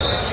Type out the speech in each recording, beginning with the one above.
you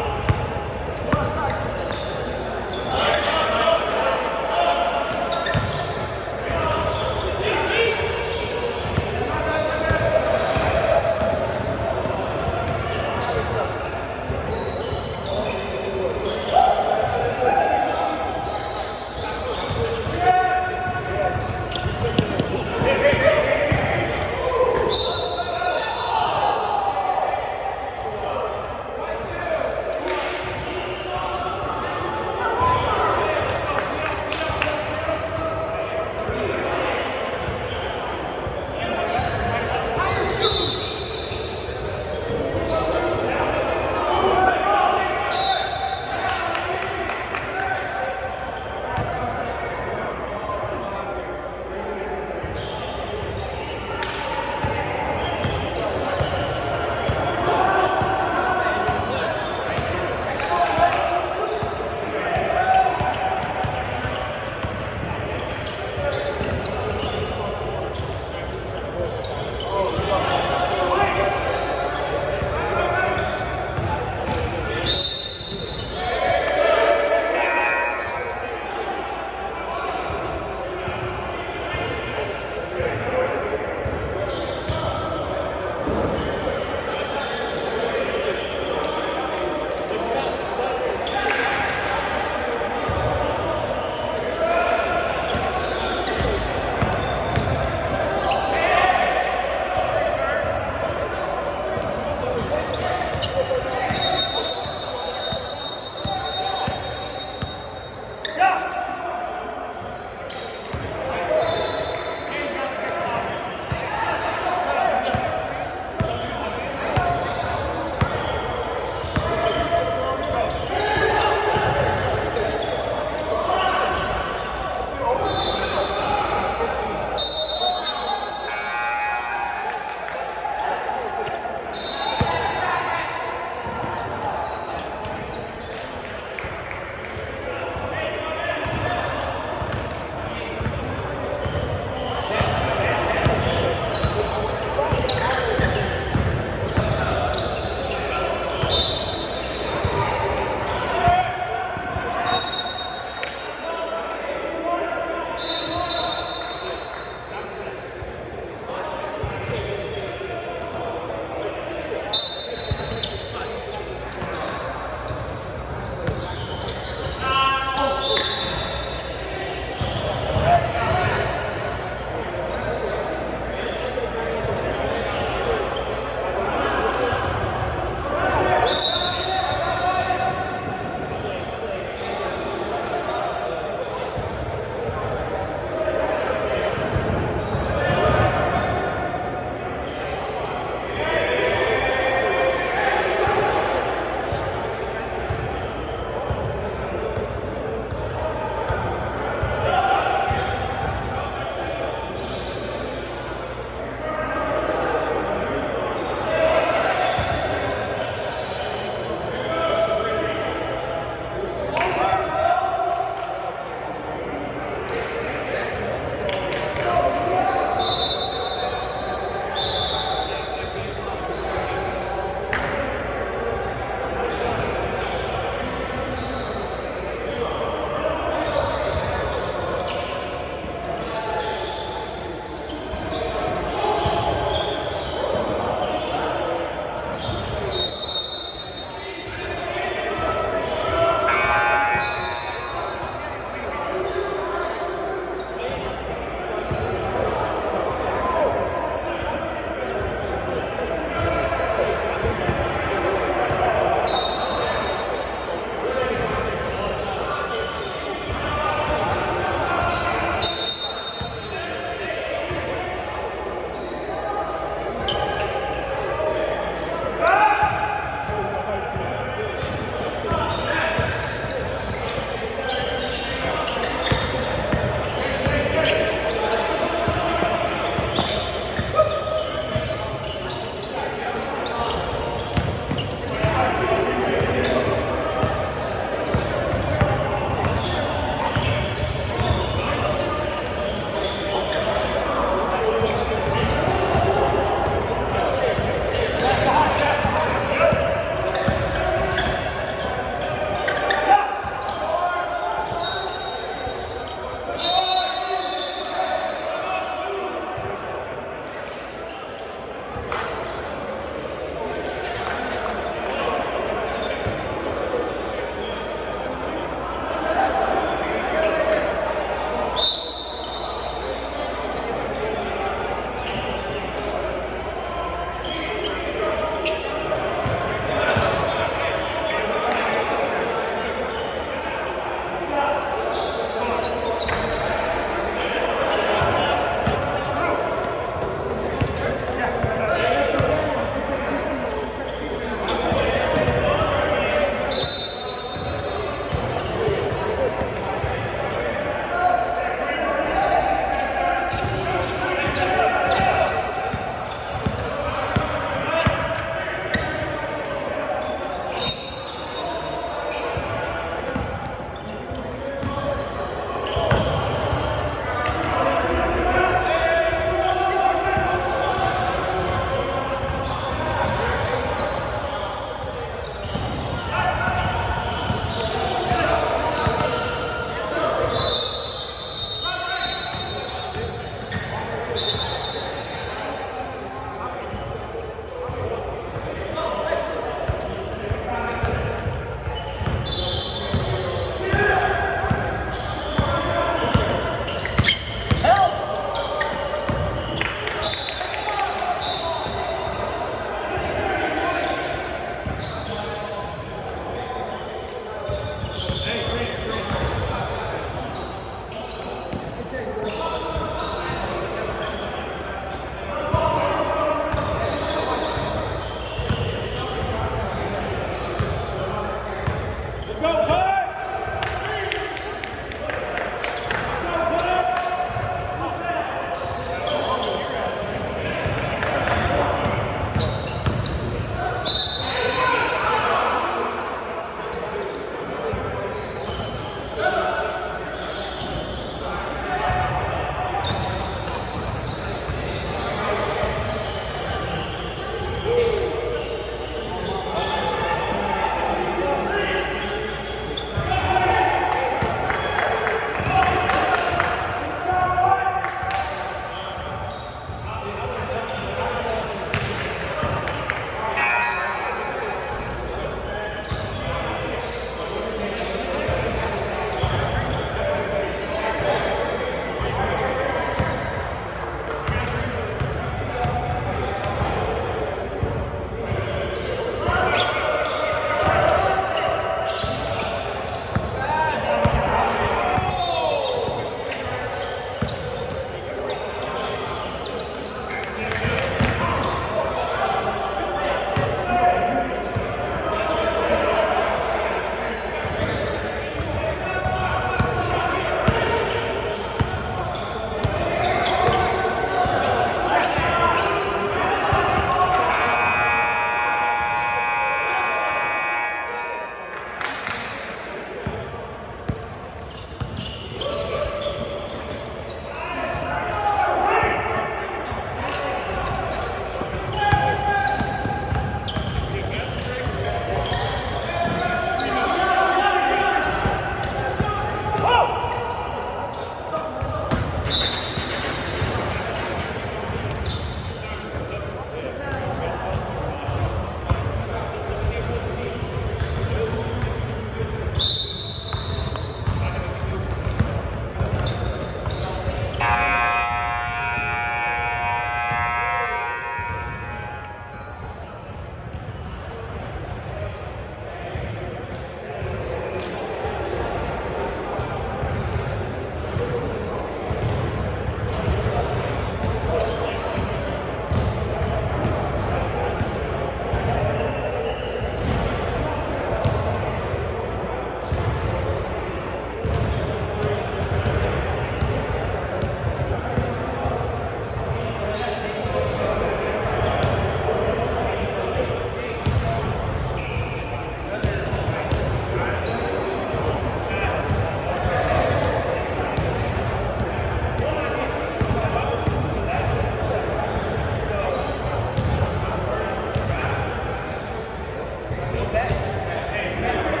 best. Amen. Amen.